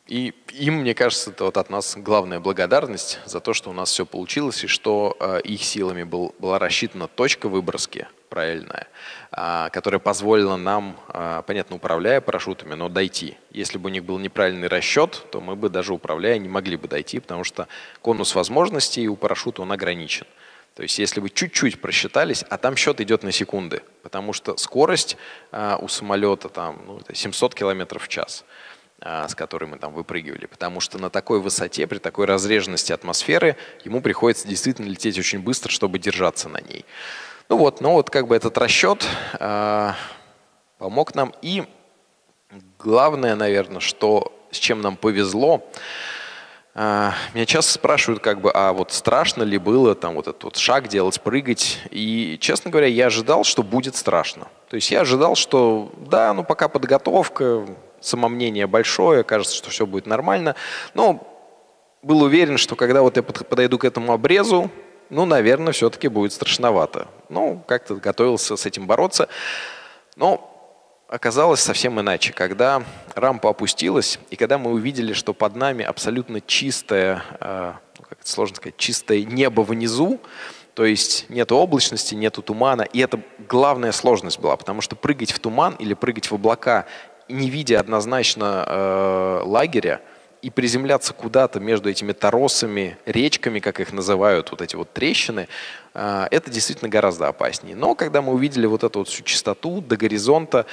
И им, мне кажется, это вот от нас главная благодарность за то, что у нас все получилось и что э, их силами был, была рассчитана точка выброски правильная, э, которая позволила нам, э, понятно, управляя парашютами, но дойти. Если бы у них был неправильный расчет, то мы бы даже управляя не могли бы дойти, потому что конус возможностей у парашюта он ограничен. То есть если вы чуть-чуть просчитались, а там счет идет на секунды, потому что скорость э, у самолета там, ну, 700 км в час. А, с которой мы там выпрыгивали. Потому что на такой высоте, при такой разреженности атмосферы, ему приходится действительно лететь очень быстро, чтобы держаться на ней. Ну вот, ну вот как бы этот расчет э, помог нам. И главное, наверное, что с чем нам повезло, э, меня часто спрашивают, как бы, а вот страшно ли было там вот этот вот шаг делать, прыгать. И, честно говоря, я ожидал, что будет страшно. То есть я ожидал, что да, ну пока подготовка, самомнение большое, кажется, что все будет нормально. Но был уверен, что когда вот я подойду к этому обрезу, ну, наверное, все-таки будет страшновато. Ну, как-то готовился с этим бороться. Но оказалось совсем иначе. Когда рампа опустилась, и когда мы увидели, что под нами абсолютно чистое, э, ну, как это сложно сказать, чистое небо внизу, то есть нет облачности, нету тумана. И это главная сложность была, потому что прыгать в туман или прыгать в облака не видя однозначно э, лагеря, и приземляться куда-то между этими торосами, речками, как их называют, вот эти вот трещины, э, это действительно гораздо опаснее. Но когда мы увидели вот эту вот всю чистоту до горизонта,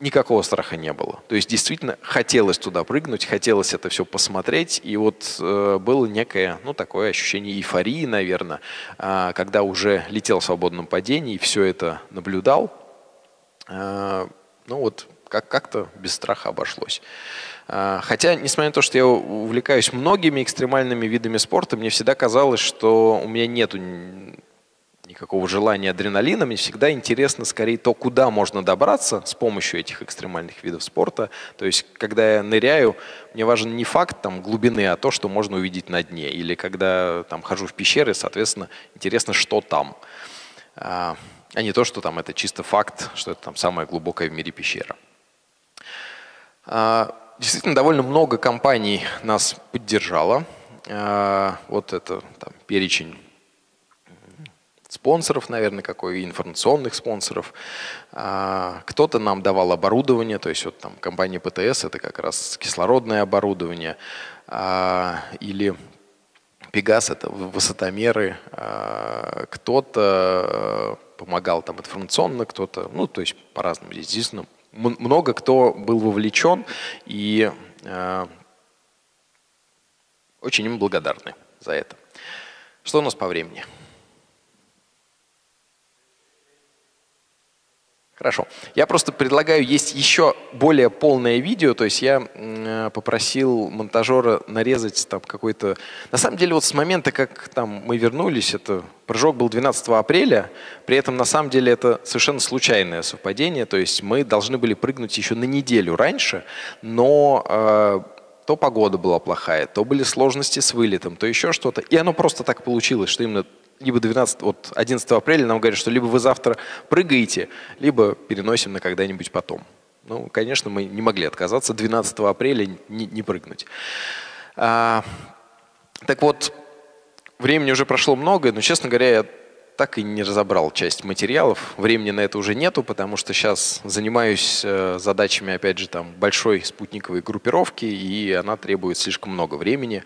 никакого страха не было. То есть действительно хотелось туда прыгнуть, хотелось это все посмотреть, и вот э, было некое, ну, такое ощущение эйфории, наверное, когда уже летел в свободном падении и все это наблюдал. Ну вот как- как-то без страха обошлось. А, хотя, несмотря на то, что я увлекаюсь многими экстремальными видами спорта, мне всегда казалось, что у меня нет никакого желания адреналина. Мне всегда интересно скорее то, куда можно добраться с помощью этих экстремальных видов спорта. То есть, когда я ныряю, мне важен не факт там, глубины, а то, что можно увидеть на дне. Или когда там, хожу в пещеры, соответственно, интересно, что там. А, а не то, что там это чисто факт, что это там самая глубокая в мире пещера. А, действительно, довольно много компаний нас поддержало. А, вот это там, перечень спонсоров, наверное, какой, информационных спонсоров. А, кто-то нам давал оборудование, то есть вот там компания ПТС, это как раз кислородное оборудование. Или Пегас — это высотомеры. Кто-то помогал там информационно, кто-то, ну, то есть по-разному здесь. Действительно, много кто был вовлечен и очень им благодарны за это. Что у нас по времени? Хорошо. Я просто предлагаю, есть еще более полное видео, то есть я э, попросил монтажера нарезать там какой-то... На самом деле вот с момента, как там мы вернулись, это прыжок был 12 апреля, при этом на самом деле это совершенно случайное совпадение, то есть мы должны были прыгнуть еще на неделю раньше, но э, то погода была плохая, то были сложности с вылетом, то еще что-то. И оно просто так получилось, что именно либо 12, вот 11 апреля нам говорят, что либо вы завтра прыгаете, либо переносим на когда-нибудь потом. Ну, конечно, мы не могли отказаться 12 апреля не, не прыгнуть. А, так вот, времени уже прошло много, но, честно говоря, я так и не разобрал часть материалов. Времени на это уже нету, потому что сейчас занимаюсь э, задачами, опять же, там большой спутниковой группировки, и она требует слишком много времени.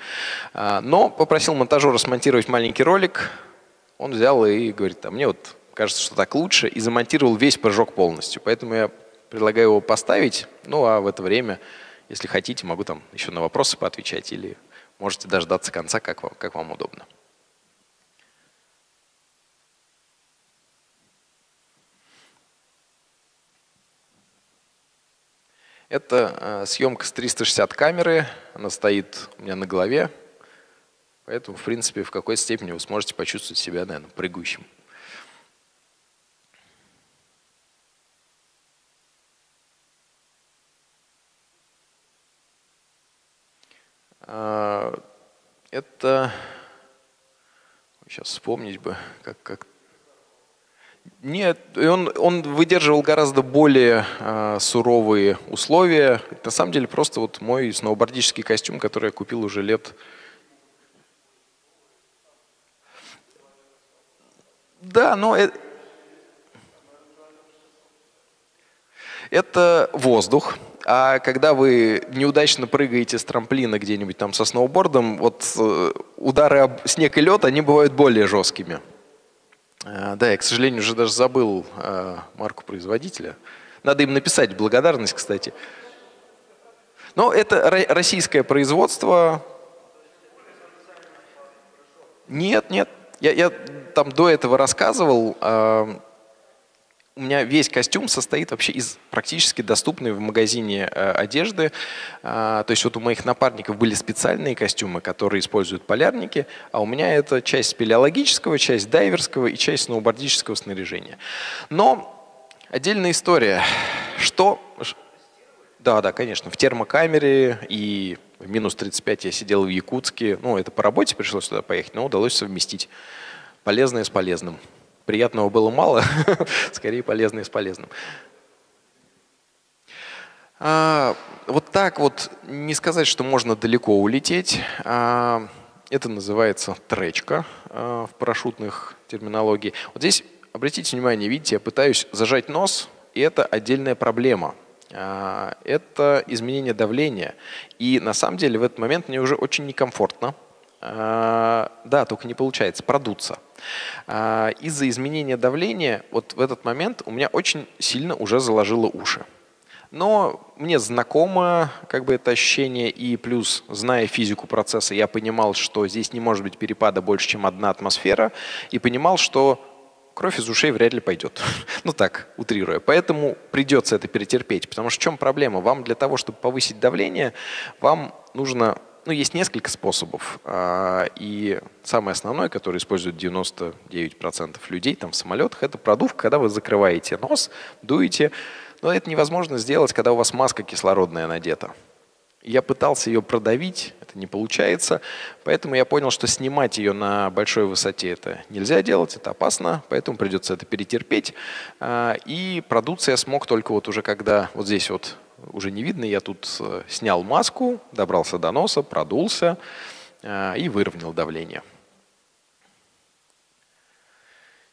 А, но попросил монтажера смонтировать маленький ролик, он взял и говорит, а мне вот кажется, что так лучше, и замонтировал весь прыжок полностью. Поэтому я предлагаю его поставить, ну а в это время, если хотите, могу там еще на вопросы поотвечать или можете дождаться конца, как вам, как вам удобно. Это э, съемка с 360 камеры, она стоит у меня на голове, Поэтому, в принципе, в какой степени вы сможете почувствовать себя, наверное, прыгающим. А, это сейчас вспомнить бы, как, как нет, он, он выдерживал гораздо более э, суровые условия. На самом деле просто вот мой сноубордический костюм, который я купил уже лет Да, но это, это воздух. А когда вы неудачно прыгаете с трамплина где-нибудь там со сноубордом, вот э, удары об снег и лед, они бывают более жесткими. Э, да, я, к сожалению, уже даже забыл э, марку производителя. Надо им написать благодарность, кстати. Но это российское производство. Нет, нет, я, я там до этого рассказывал, э, у меня весь костюм состоит вообще из практически доступной в магазине э, одежды. Э, то есть вот у моих напарников были специальные костюмы, которые используют полярники, а у меня это часть спелеологического, часть дайверского и часть сноубордического снаряжения. Но отдельная история. Что... Да, да, конечно, в термокамере и в минус 35 я сидел в Якутске. Ну, это по работе пришлось туда поехать, но удалось совместить полезное с полезным. Приятного было мало, скорее полезное с полезным. А, вот так вот, не сказать, что можно далеко улететь. А, это называется тречка а, в парашютных терминологии. Вот здесь, обратите внимание, видите, я пытаюсь зажать нос, и это отдельная проблема. А, это изменение давления. И на самом деле в этот момент мне уже очень некомфортно. А, да, только не получается продуться. А, из-за изменения давления вот в этот момент у меня очень сильно уже заложило уши. Но мне знакомо как бы это ощущение, и плюс, зная физику процесса, я понимал, что здесь не может быть перепада больше, чем одна атмосфера, и понимал, что кровь из ушей вряд ли пойдет. ну так, утрируя. Поэтому придется это перетерпеть. Потому что в чем проблема? Вам для того, чтобы повысить давление, вам нужно ну, есть несколько способов. А, и самый основной, который используют 99% людей там в самолетах, это продувка, когда вы закрываете нос, дуете. Но это невозможно сделать, когда у вас маска кислородная надета. Я пытался ее продавить, это не получается, поэтому я понял, что снимать ее на большой высоте это нельзя делать, это опасно, поэтому придется это перетерпеть. А, и продуться я смог только вот уже когда вот здесь вот уже не видно, я тут э, снял маску, добрался до носа, продулся э, и выровнял давление.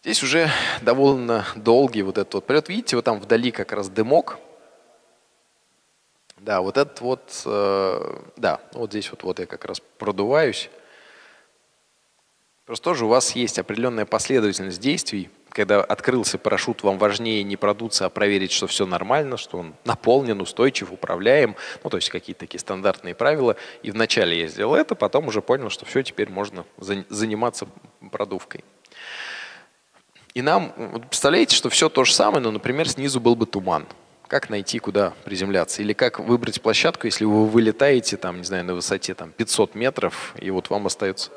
Здесь уже довольно долгий вот этот вот полет. Видите, вот там вдали как раз дымок, да, вот этот вот, э, да, вот здесь вот, вот я как раз продуваюсь. Просто тоже у вас есть определенная последовательность действий, когда открылся парашют, вам важнее не продуться, а проверить, что все нормально, что он наполнен, устойчив, управляем. Ну, то есть какие-то такие стандартные правила. И вначале я сделал это, потом уже понял, что все, теперь можно заниматься продувкой. И нам, представляете, что все то же самое, но, например, снизу был бы туман. Как найти, куда приземляться? Или как выбрать площадку, если вы вылетаете, там, не знаю, на высоте там, 500 метров, и вот вам остается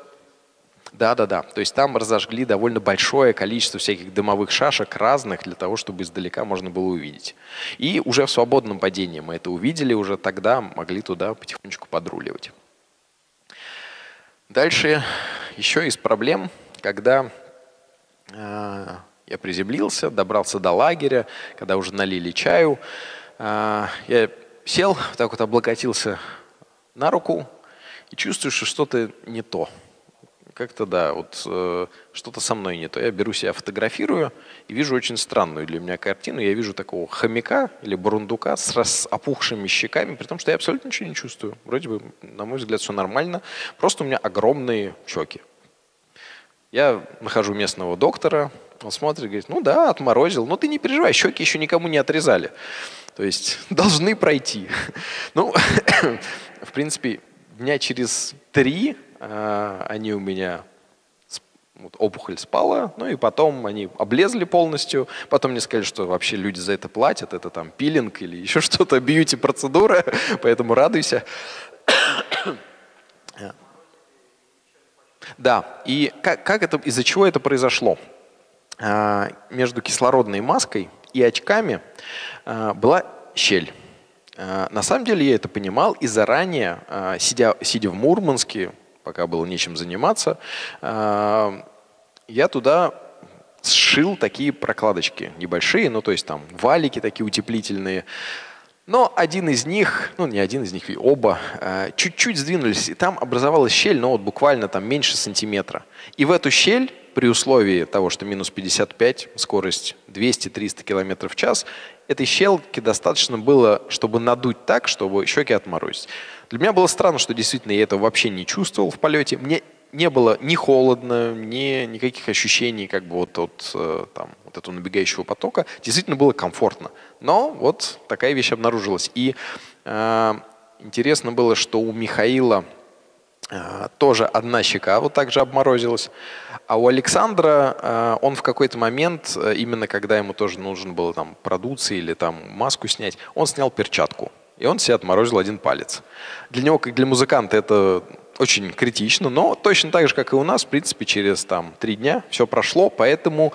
да, да, да. То есть там разожгли довольно большое количество всяких дымовых шашек разных для того, чтобы издалека можно было увидеть. И уже в свободном падении мы это увидели, уже тогда могли туда потихонечку подруливать. Дальше еще из проблем, когда э, я приземлился, добрался до лагеря, когда уже налили чаю, э, я сел, так вот облокотился на руку и чувствую, что что-то не то – как-то да, вот э, что-то со мной не то. Я беру себя, фотографирую и вижу очень странную для меня картину. Я вижу такого хомяка или бурундука с, с опухшими щеками, при том, что я абсолютно ничего не чувствую. Вроде бы, на мой взгляд, все нормально. Просто у меня огромные щеки. Я нахожу местного доктора, он смотрит, говорит, ну да, отморозил, но ты не переживай, щеки еще никому не отрезали. То есть должны пройти. Ну, в принципе, дня через три а, они у меня вот, опухоль спала, ну и потом они облезли полностью, потом мне сказали, что вообще люди за это платят, это там пилинг или еще что-то, бьюти-процедура, поэтому радуйся. Да, и как, как это, из-за чего это произошло? А, между кислородной маской и очками а, была щель. На самом деле я это понимал и заранее, сидя, сидя в Мурманске, пока было нечем заниматься, а, я туда сшил такие прокладочки небольшие, ну то есть там валики такие утеплительные. Но один из них, ну не один из них, оба, а, чуть-чуть сдвинулись, и там образовалась щель, но вот буквально там меньше сантиметра. И в эту щель при условии того, что минус 55, скорость 200-300 км в час, этой щелки достаточно было, чтобы надуть так, чтобы щеки отморозить. Для меня было странно, что действительно я этого вообще не чувствовал в полете. Мне не было ни холодно, ни никаких ощущений как бы вот от э, там, вот этого набегающего потока. Действительно было комфортно. Но вот такая вещь обнаружилась. И э, интересно было, что у Михаила э, тоже одна щека вот так же обморозилась. А у Александра э, он в какой-то момент, э, именно когда ему тоже нужно было там продуться или там маску снять, он снял перчатку. И он себе отморозил один палец. Для него, как для музыканта, это очень критично, но точно так же, как и у нас, в принципе, через там три дня все прошло, поэтому,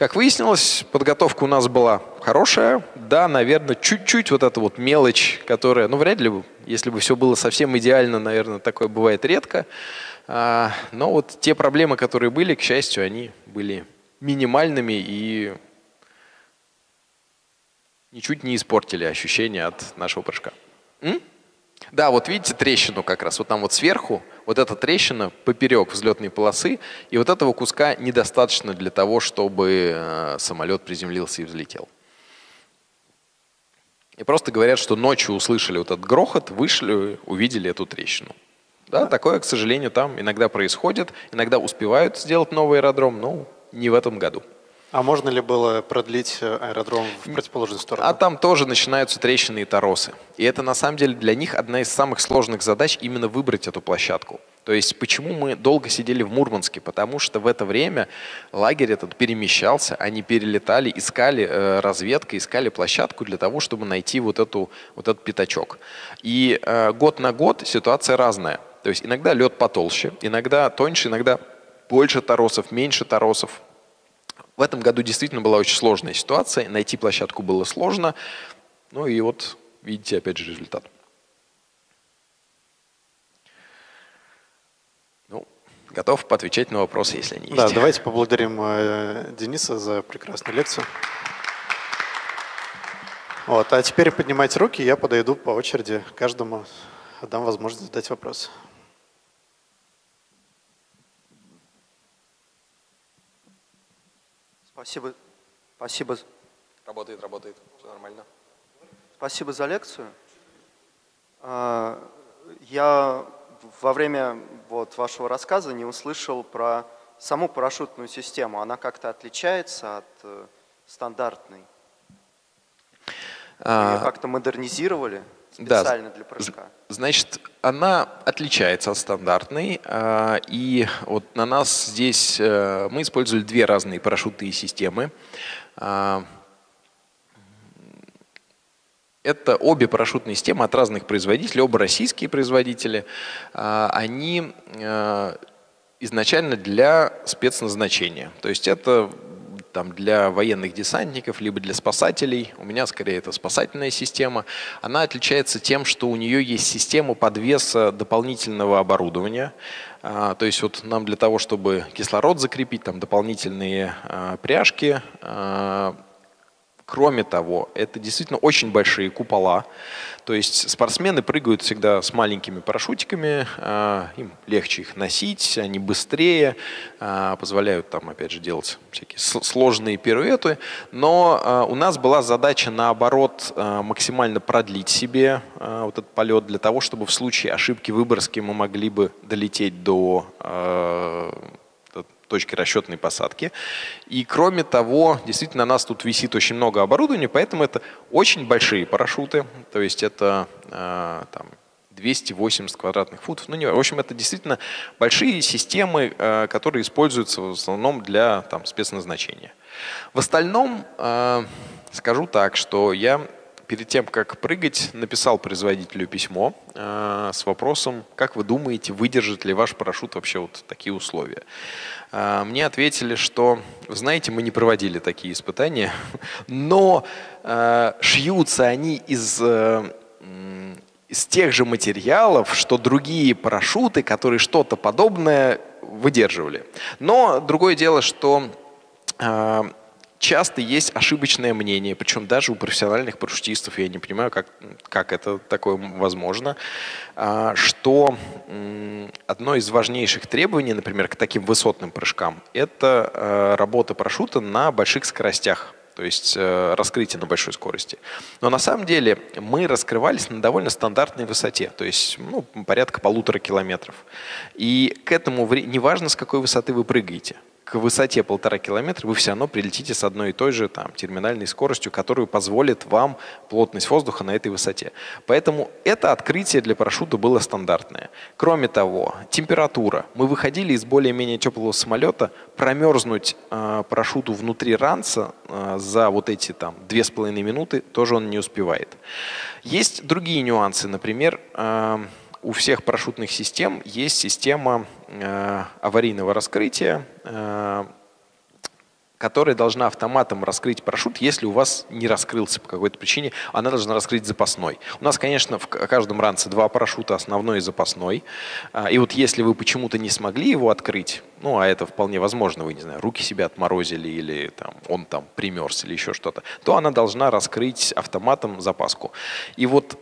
как выяснилось, подготовка у нас была хорошая. Да, наверное, чуть-чуть вот эта вот мелочь, которая, ну, вряд ли, если бы все было совсем идеально, наверное, такое бывает редко. А, но вот те проблемы, которые были, к счастью, они были минимальными и ничуть не испортили ощущение от нашего прыжка. М? Да, вот видите трещину как раз, вот там вот сверху, вот эта трещина поперек взлетной полосы, и вот этого куска недостаточно для того, чтобы э, самолет приземлился и взлетел. И просто говорят, что ночью услышали вот этот грохот, вышли, увидели эту трещину. Да, такое, к сожалению, там иногда происходит, иногда успевают сделать новый аэродром, но не в этом году. А можно ли было продлить э, аэродром в противоположную сторону? А там тоже начинаются трещины и торосы. И это на самом деле для них одна из самых сложных задач именно выбрать эту площадку. То есть почему мы долго сидели в Мурманске? Потому что в это время лагерь этот перемещался, они перелетали, искали э, разведка, искали площадку для того, чтобы найти вот, эту, вот этот пятачок. И э, год на год ситуация разная. То есть иногда лед потолще, иногда тоньше, иногда больше торосов, меньше торосов. В этом году действительно была очень сложная ситуация, найти площадку было сложно. Ну и вот видите опять же результат. Ну, готов поотвечать на вопросы, если они есть. Да, давайте поблагодарим э, Дениса за прекрасную лекцию. Вот, а теперь поднимайте руки, я подойду по очереди каждому, дам возможность задать вопрос. Спасибо. Спасибо. Работает, работает. Все нормально. Спасибо за лекцию. А, я во время вот вашего рассказа не услышал про саму парашютную систему, она как-то отличается от э, стандартной? А, Ее как-то модернизировали Да. специально для прыжка? Значит, она отличается от стандартной, а, и вот на нас здесь э, мы использовали две разные парашютные системы. А, Это обе парашютные системы от разных производителей, оба российские производители. А, Они э, изначально для спецназначения. То есть это там, для военных десантников, либо для спасателей. У меня скорее это спасательная система. Она отличается тем, что у нее есть система подвеса дополнительного оборудования. А, То есть вот нам для того, чтобы кислород закрепить, там дополнительные а, пряжки, а, Кроме того, это действительно очень большие купола. То есть спортсмены прыгают всегда с маленькими парашютиками, а, им легче их носить, они быстрее, а, позволяют там, опять же, делать всякие сложные пируэты. Но а, у нас была задача, наоборот, максимально продлить себе вот этот полет для того, чтобы в случае ошибки выброски мы могли бы долететь до до точки расчетной посадки. И кроме того, действительно, на нас тут висит очень много оборудования, поэтому это очень большие парашюты, то есть это э, там, 280 квадратных футов. Ну, не, в общем, это действительно большие системы, э, которые используются в основном для там, спецназначения. В остальном э, скажу так, что я перед тем, как прыгать, написал производителю письмо э, с вопросом, как вы думаете, выдержит ли ваш парашют вообще вот такие условия. Э, мне ответили, что, вы знаете, мы не проводили такие испытания, но э, шьются они из э, из тех же материалов, что другие парашюты, которые что-то подобное выдерживали. Но другое дело, что э, часто есть ошибочное мнение, причем даже у профессиональных парашютистов, я не понимаю, как, как это такое возможно, а, что одно из важнейших требований, например, к таким высотным прыжкам, это э, работа парашюта на больших скоростях то есть э, раскрытие на большой скорости. Но на самом деле мы раскрывались на довольно стандартной высоте, то есть ну, порядка полутора километров. И к этому, неважно с какой высоты вы прыгаете, к высоте полтора километра вы все равно прилетите с одной и той же там, терминальной скоростью, которую позволит вам плотность воздуха на этой высоте. Поэтому это открытие для парашюта было стандартное. Кроме того, температура. Мы выходили из более-менее теплого самолета, промерзнуть э, парашюту внутри ранца э, за вот эти там две с половиной минуты тоже он не успевает. Есть другие нюансы. Например, э, у всех парашютных систем есть система э, аварийного раскрытия, э, которая должна автоматом раскрыть парашют, если у вас не раскрылся по какой-то причине, она должна раскрыть запасной. У нас, конечно, в каждом ранце два парашюта, основной и запасной. А, И вот если вы почему-то не смогли его открыть, ну, а это вполне возможно, вы, не знаю, руки себя отморозили или там, он там примерз или еще что-то, то она должна раскрыть автоматом запаску. И вот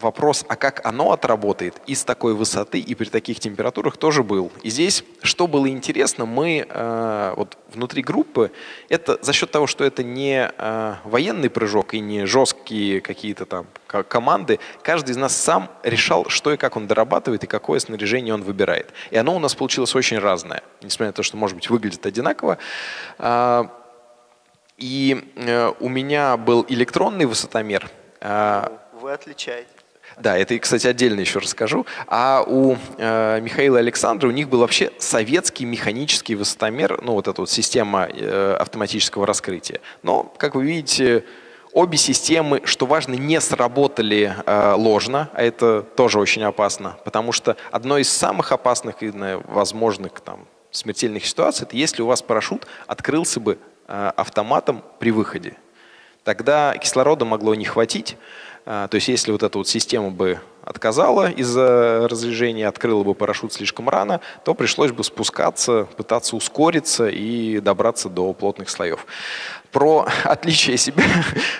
вопрос, а как оно отработает и с такой высоты, и при таких температурах тоже был. И здесь, что было интересно, мы э, вот внутри группы, это за счет того, что это не э, военный прыжок и не жесткие какие-то там ко- команды, каждый из нас сам решал, что и как он дорабатывает, и какое снаряжение он выбирает. И оно у нас получилось очень разное, несмотря на то, что, может быть, выглядит одинаково. А, и э, у меня был электронный высотомер, а, Вы отличаетесь. Да, это, кстати, отдельно еще расскажу. А у э, Михаила Александра у них был вообще советский механический высотомер, ну вот эта вот система э, автоматического раскрытия. Но, как вы видите, обе системы, что важно, не сработали э, ложно, а это тоже очень опасно, потому что одно из самых опасных и наверное, возможных там, смертельных ситуаций, это если у вас парашют открылся бы э, автоматом при выходе. Тогда кислорода могло не хватить. А, То есть если вот эта вот система бы отказала из-за разрежения, открыла бы парашют слишком рано, то пришлось бы спускаться, пытаться ускориться и добраться до плотных слоев. Про отличие себя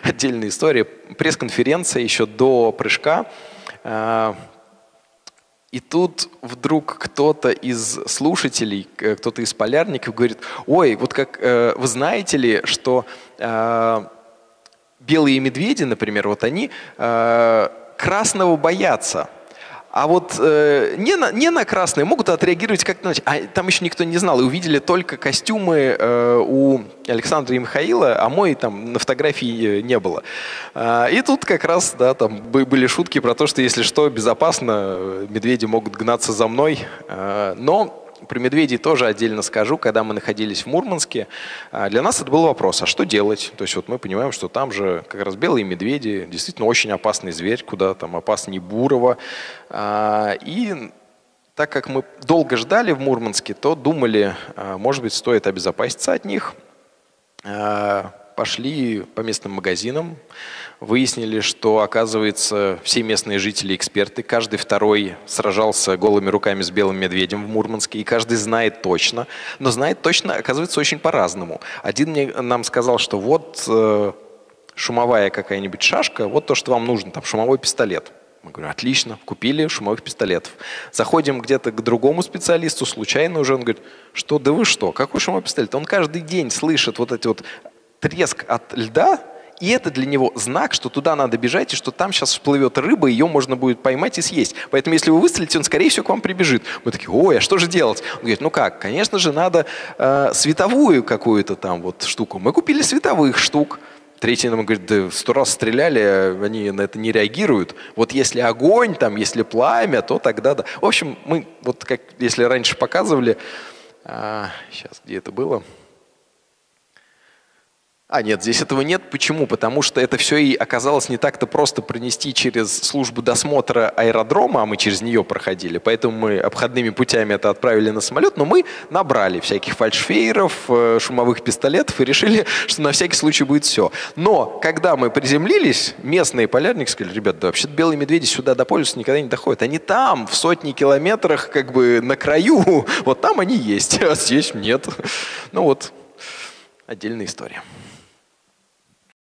отдельная история. Пресс-конференция еще до прыжка. А, И тут вдруг кто-то из слушателей, кто-то из полярников говорит, ой, вот как э, вы знаете ли, что э, белые медведи, например, вот они э, красного боятся. А вот э, не, на, не на красные могут отреагировать как-то иначе. А там еще никто не знал. И увидели только костюмы э, у Александра и Михаила, а мой там на фотографии э, не было. А, и тут как раз, да, там были шутки про то, что если что, безопасно, э, медведи могут гнаться за мной. А, но про медведей тоже отдельно скажу. Когда мы находились в Мурманске, а, для нас это был вопрос, а что делать? То есть вот мы понимаем, что там же как раз белые медведи, действительно очень опасный зверь, куда там опаснее Бурова. А, и так как мы долго ждали в Мурманске, то думали, а, может быть, стоит обезопаситься от них. Пошли по местным магазинам, Выяснили, что, оказывается, все местные жители эксперты, каждый второй сражался голыми руками с белым медведем в Мурманске, и каждый знает точно, но знает точно, оказывается, очень по-разному. Один мне, нам сказал, что вот э, шумовая какая-нибудь шашка, вот то, что вам нужно, там шумовой пистолет. Мы говорим, отлично, купили шумовых пистолетов. Заходим где-то к другому специалисту, случайно уже, он говорит, что, да вы что, какой шумовой пистолет? Он каждый день слышит вот эти вот треск от льда, и это для него знак, что туда надо бежать, и что там сейчас всплывет рыба, ее можно будет поймать и съесть. Поэтому если вы выстрелите, он, скорее всего, к вам прибежит. Мы такие, ой, а что же делать? Он говорит, ну как, конечно же, надо э, световую какую-то там вот штуку. Мы купили световых штук. Третий нам говорит, да сто раз стреляли, они на это не реагируют. Вот если огонь, там, если пламя, то тогда да. В общем, мы вот как, если раньше показывали, а, сейчас, где это было? А, нет, здесь этого нет. Почему? Потому что это все и оказалось не так-то просто пронести через службу досмотра аэродрома, а мы через нее проходили. Поэтому мы обходными путями это отправили на самолет, но мы набрали всяких фальшфейеров, э, шумовых пистолетов и решили, что на всякий случай будет все. Но когда мы приземлились, местные полярники сказали, ребят, да вообще белые медведи сюда до полюса никогда не доходят. Они там, в сотни километрах, как бы на краю, вот там они есть, а здесь нет. Ну вот, отдельная история.